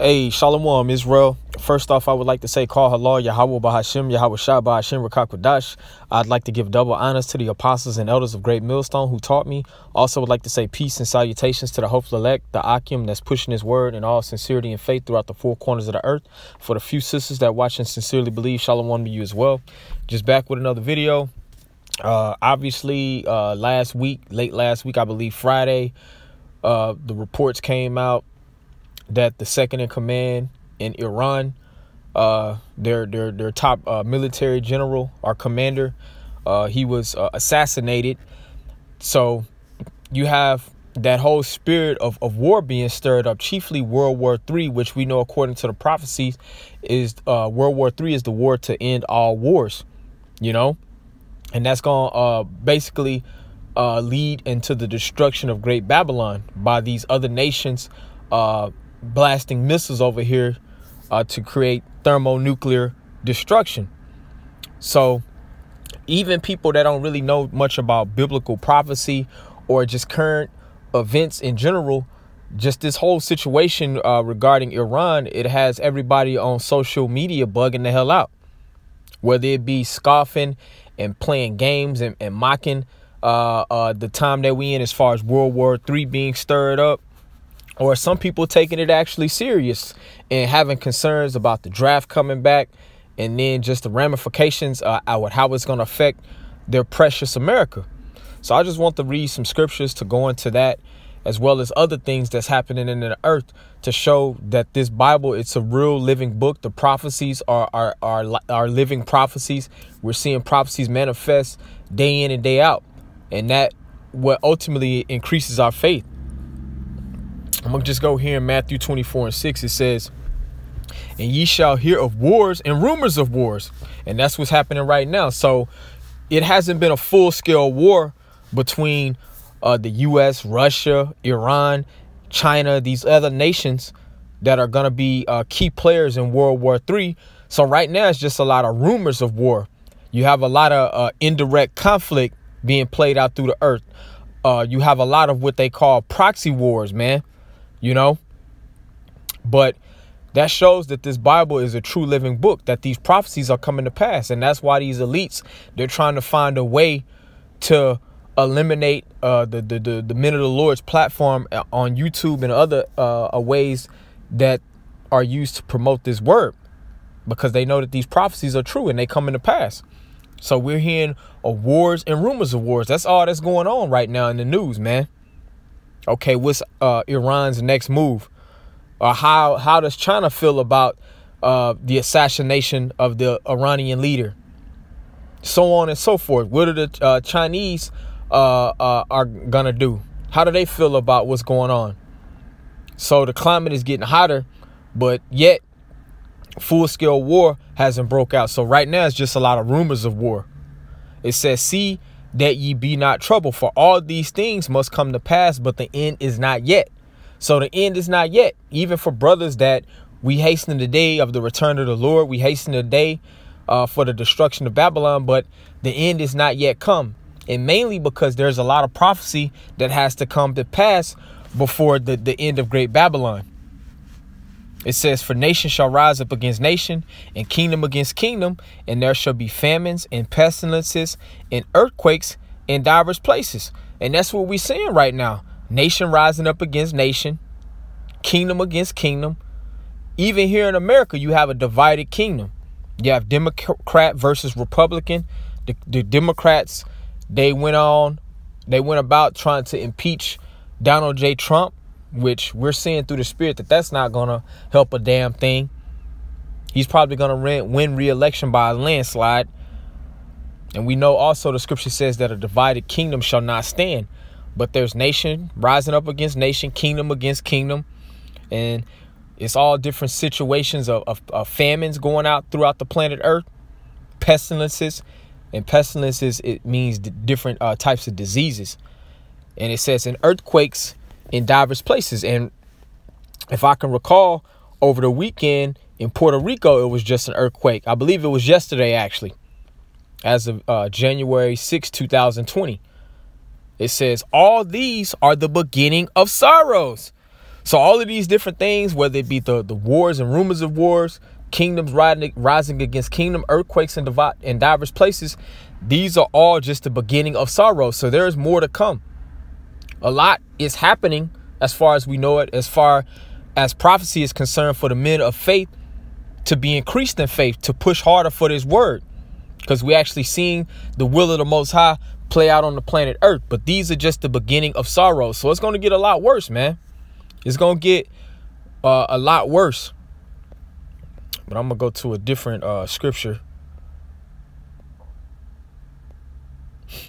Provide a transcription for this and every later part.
Hey, Shalom, Israel. First off, I would like to say, call halal Yahweh Bahashim, Yahweh Shah Bahashim Rakakwadash. I'd like to give double honors to the apostles and elders of Great Millstone who taught me. Also, would like to say peace and salutations to the hopeful elect, the Akim that's pushing his word in all sincerity and faith throughout the four corners of the earth. For the few sisters that watch and sincerely believe, Shalom to you as well. Just back with another video. Uh, obviously, uh, last week, late last week, I believe Friday, uh, the reports came out that the second in command in Iran, uh, their their their top uh, military general, our commander, uh, he was uh, assassinated. So you have that whole spirit of, of war being stirred up, chiefly World War Three, which we know according to the prophecies is uh, World War Three is the war to end all wars, you know, and that's to uh, basically uh, lead into the destruction of Great Babylon by these other nations uh, blasting missiles over here uh, to create thermonuclear destruction. So even people that don't really know much about biblical prophecy or just current events in general, just this whole situation uh, regarding Iran, it has everybody on social media bugging the hell out. Whether it be scoffing and playing games and, and mocking uh, uh, the time that we in as far as World War III being stirred up or some people taking it actually serious and having concerns about the draft coming back and then just the ramifications uh, how it's going to affect their precious America. So I just want to read some scriptures to go into that as well as other things that's happening in the earth to show that this Bible it's a real living book. The prophecies are are are, are living prophecies. We're seeing prophecies manifest day in and day out. And that what ultimately increases our faith. I'm going to just go here in Matthew 24 and 6. It says, And ye shall hear of wars and rumors of wars. And that's what's happening right now. So it hasn't been a full scale war between uh, the U.S., Russia, Iran, China, these other nations that are going to be uh, key players in World War III. So right now, it's just a lot of rumors of war. You have a lot of uh, indirect conflict being played out through the earth. Uh, you have a lot of what they call proxy wars, man you know? But that shows that this Bible is a true living book, that these prophecies are coming to pass. And that's why these elites, they're trying to find a way to eliminate uh, the, the, the, the Men of the Lord's platform uh, on YouTube and other uh, uh, ways that are used to promote this word because they know that these prophecies are true and they come into pass. So we're hearing of wars and rumors of wars. That's all that's going on right now in the news, man. Okay, what's uh, Iran's next move? Or how how does China feel about uh, the assassination of the Iranian leader? So on and so forth. What are the uh, Chinese uh, uh, are gonna do? How do they feel about what's going on? So the climate is getting hotter, but yet full scale war hasn't broke out. So right now it's just a lot of rumors of war. It says, see that ye be not troubled. For all these things must come to pass, but the end is not yet. So the end is not yet. Even for brothers that we hasten the day of the return of the Lord, we hasten the day uh, for the destruction of Babylon, but the end is not yet come. And mainly because there's a lot of prophecy that has to come to pass before the, the end of Great Babylon. It says, For nation shall rise up against nation, and kingdom against kingdom, and there shall be famines and pestilences and earthquakes in divers places. And that's what we're seeing right now. Nation rising up against nation, kingdom against kingdom. Even here in America, you have a divided kingdom. You have Democrat versus Republican. The, the Democrats, they went on, they went about trying to impeach Donald J. Trump which we're seeing through the spirit that that's not going to help a damn thing. He's probably going to win re-election by a landslide. And we know also the scripture says that a divided kingdom shall not stand. But there's nation rising up against nation, kingdom against kingdom. And it's all different situations of, of, of famines going out throughout the planet Earth, pestilences. And pestilences, it means different uh, types of diseases. And it says in earthquakes in diverse places. And if I can recall, over the weekend in Puerto Rico, it was just an earthquake. I believe it was yesterday, actually, as of uh, January 6, 2020. It says, All these are the beginning of sorrows. So all of these different things, whether it be the, the wars and rumors of wars, kingdoms rising, rising against kingdom, earthquakes in, divi- in diverse places, these are all just the beginning of sorrow. So there is more to come. A lot is happening as far as we know it, as far as prophecy is concerned for the men of faith to be increased in faith, to push harder for this word. Because we're actually seeing the will of the Most High play out on the planet Earth. But these are just the beginning of sorrow. So it's going to get a lot worse, man. It's going to get uh, a lot worse. But I'm going to go to a different uh, scripture.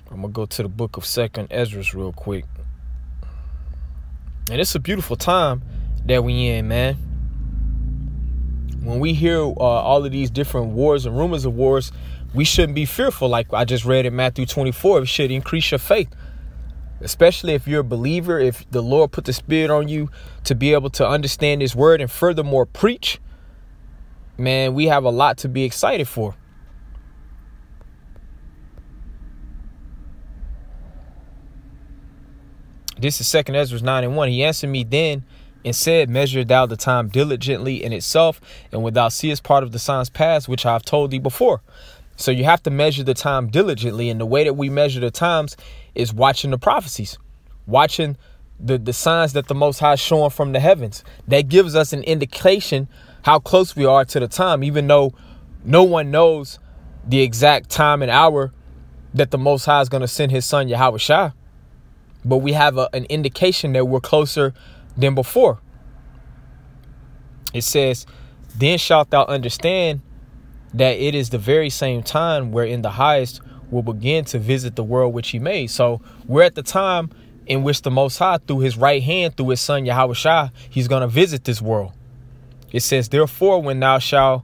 I'm going to go to the book of Second Esdras real quick. And it's a beautiful time that we in, man. When we hear uh, all of these different wars and rumors of wars, we shouldn't be fearful. Like I just read in Matthew 24, it should increase your faith. Especially if you're a believer, if the Lord put the Spirit on you to be able to understand His word and furthermore preach, man, we have a lot to be excited for. This is second Esdras 9 and 1. He answered me then and said, Measure thou the time diligently in itself, and when thou seest part of the signs past, which I have told thee before. So you have to measure the time diligently. And the way that we measure the times is watching the prophecies, watching the, the signs that the Most High is showing from the heavens. That gives us an indication how close we are to the time, even though no one knows the exact time and hour that the Most High is going to send his son, Yahweh Shah but we have a, an indication that we're closer than before. It says, Then shalt thou understand that it is the very same time wherein the highest will begin to visit the world which he made. So we're at the time in which the Most High, through his right hand, through his son Yahweh Shah, he's going to visit this world. It says, Therefore, when thou shalt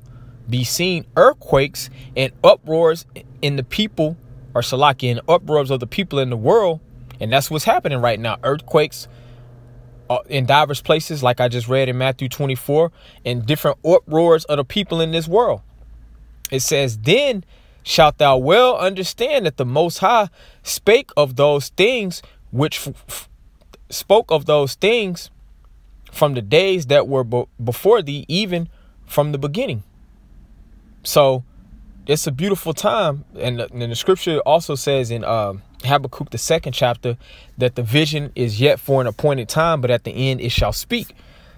be seen earthquakes and uproars in the people, or Salaki, and uproars of the people in the world, and that's what's happening right now. Earthquakes uh, in diverse places, like I just read in Matthew 24, and different uproars of the people in this world. It says, Then shalt thou well understand that the Most High spake of those things which spoke of those things from the days that were before thee, even from the beginning. So it's a beautiful time. And, and the scripture also says in uh, Habakkuk, the second chapter, that the vision is yet for an appointed time, but at the end it shall speak.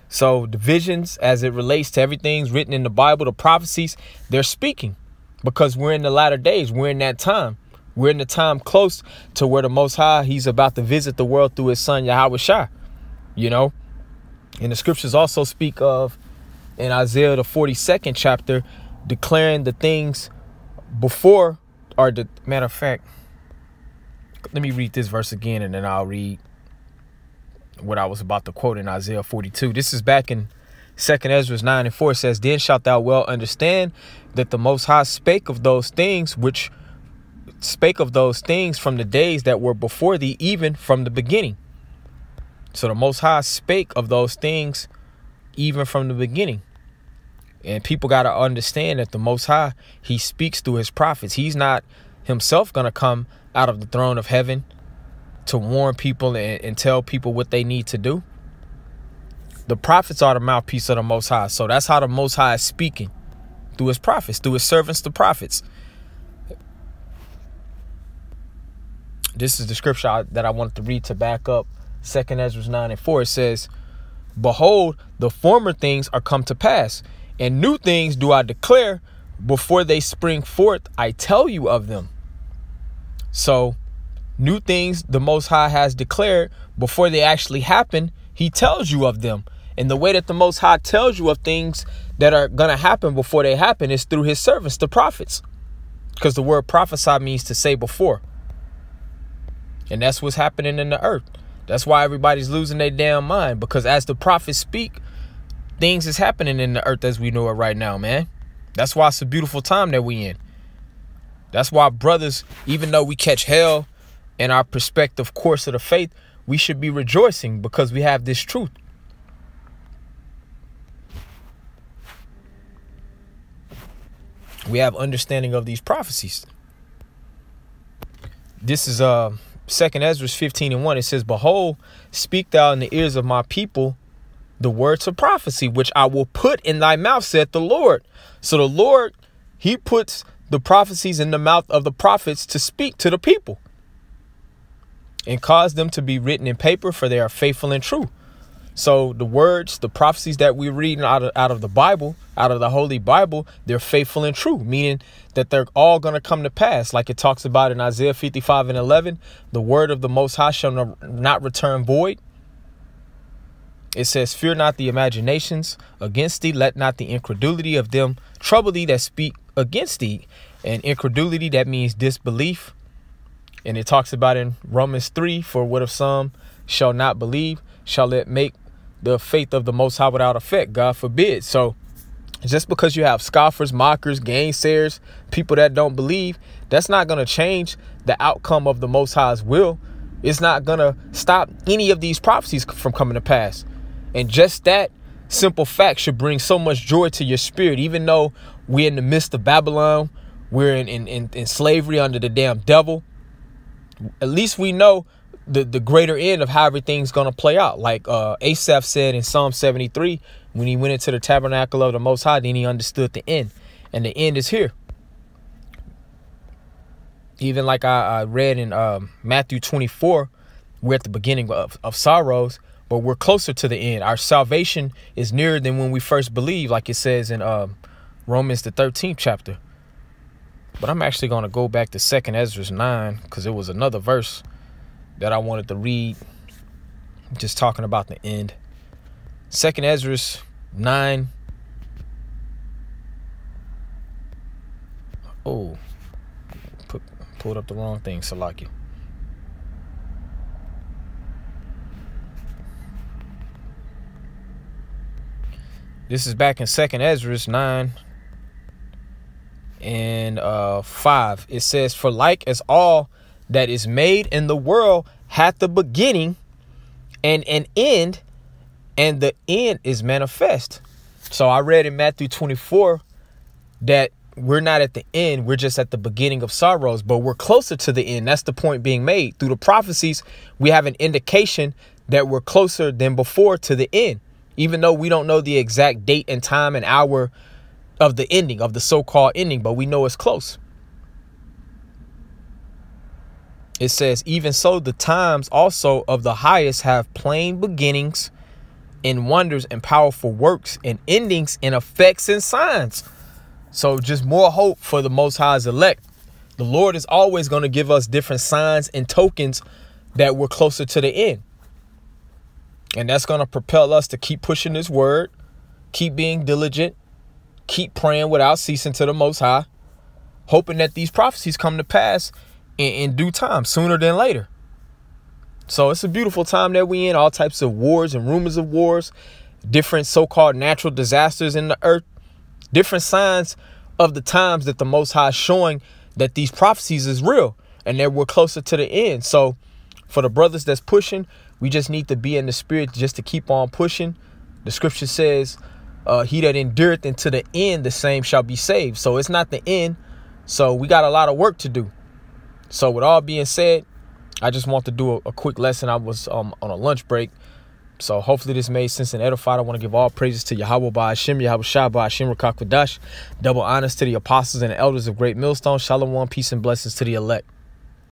So the visions, as it relates to everything's written in the Bible, the prophecies, they're speaking because we're in the latter days. We're in that time. We're in the time close to where the Most High, He's about to visit the world through His Son Yahweh Shah. You know, and the scriptures also speak of in Isaiah the 42nd chapter, declaring the things before, or the matter of fact, let me read this verse again and then I'll read what I was about to quote in Isaiah 42. This is back in Second Esdras 9 and 4 says, Then shalt thou well understand that the Most High spake of those things which spake of those things from the days that were before thee, even from the beginning. So the Most High spake of those things even from the beginning. And people got to understand that the Most High, He speaks through His prophets. He's not Himself going to come out of the throne of heaven to warn people and, and tell people what they need to do. The prophets are the mouthpiece of the Most High. So that's how the Most High is speaking through his prophets, through his servants, the prophets. This is the scripture that I wanted to read to back up Second Esdras 9 and 4. It says, Behold, the former things are come to pass, and new things do I declare before they spring forth. I tell you of them. So, new things the Most High has declared before they actually happen, He tells you of them. And the way that the Most High tells you of things that are going to happen before they happen is through His servants, the prophets. Because the word prophesy means to say before. And that's what's happening in the earth. That's why everybody's losing their damn mind. Because as the prophets speak, things is happening in the earth as we know it right now, man. That's why it's a beautiful time that we in. That's why brothers, even though we catch hell in our perspective course of the faith, we should be rejoicing because we have this truth. We have understanding of these prophecies. This is uh second Esdras 15 and 1. It says, Behold, speak thou in the ears of my people the words of prophecy, which I will put in thy mouth, said the Lord. So the Lord, he puts the prophecies in the mouth of the prophets to speak to the people and cause them to be written in paper, for they are faithful and true. So the words, the prophecies that we read out of, out of the Bible, out of the Holy Bible, they're faithful and true, meaning that they're all going to come to pass. Like it talks about in Isaiah 55 and 11, the word of the Most High shall not return void. It says, Fear not the imaginations against thee, let not the incredulity of them trouble thee that speak against thee. And incredulity, that means disbelief. And it talks about in Romans 3 For what if some shall not believe, shall it make the faith of the Most High without effect. God forbid. So just because you have scoffers, mockers, gainsayers, people that don't believe, that's not going to change the outcome of the Most High's will. It's not going to stop any of these prophecies from coming to pass. And just that simple fact should bring so much joy to your spirit, even though we're in the midst of Babylon, we're in, in, in, in slavery under the damn devil. At least we know the the greater end of how everything's gonna play out. Like uh, Asaph said in Psalm 73, when he went into the tabernacle of the Most High, then he understood the end, and the end is here. Even like I, I read in um, Matthew 24, we're at the beginning of, of sorrows, but we're closer to the end. Our salvation is nearer than when we first believe, like it says in um, Romans the 13th chapter. But I'm actually going to go back to Second Esdras 9 because it was another verse that I wanted to read, just talking about the end. Second Esdras 9. Oh, put, pulled up the wrong thing, Salaki. This is back in Second Esdras 9 and uh, 5. It says, For like as all that is made in the world hath the beginning and an end, and the end is manifest. So I read in Matthew 24 that we're not at the end, we're just at the beginning of sorrows, but we're closer to the end. That's the point being made. Through the prophecies, we have an indication that we're closer than before to the end, even though we don't know the exact date and time and hour of the ending, of the so called ending, but we know it's close. It says, even so, the times also of the highest have plain beginnings and wonders and powerful works and endings and effects and signs. So just more hope for the Most High's elect. The Lord is always going to give us different signs and tokens that we're closer to the end. And that's going to propel us to keep pushing this word, keep being diligent, keep praying without ceasing to the Most High, hoping that these prophecies come to pass in, in due time, sooner than later. So it's a beautiful time that we in. All types of wars and rumors of wars, different so-called natural disasters in the earth, different signs of the times that the Most High is showing that these prophecies is real and that we're closer to the end. So for the brothers that's pushing, we just need to be in the spirit just to keep on pushing. The scripture says, uh, he that endureth into the end, the same shall be saved. So it's not the end. So we got a lot of work to do. So with all being said, I just want to do a, a quick lesson. I was um, on a lunch break. So hopefully this made sense and edified. I want to give all praises to Yahweh by Hashem, Yahweh Shah by Hashem Rakakwadash. Double honors to the apostles and the elders of Great Millstone. Shalom, one peace and blessings to the elect.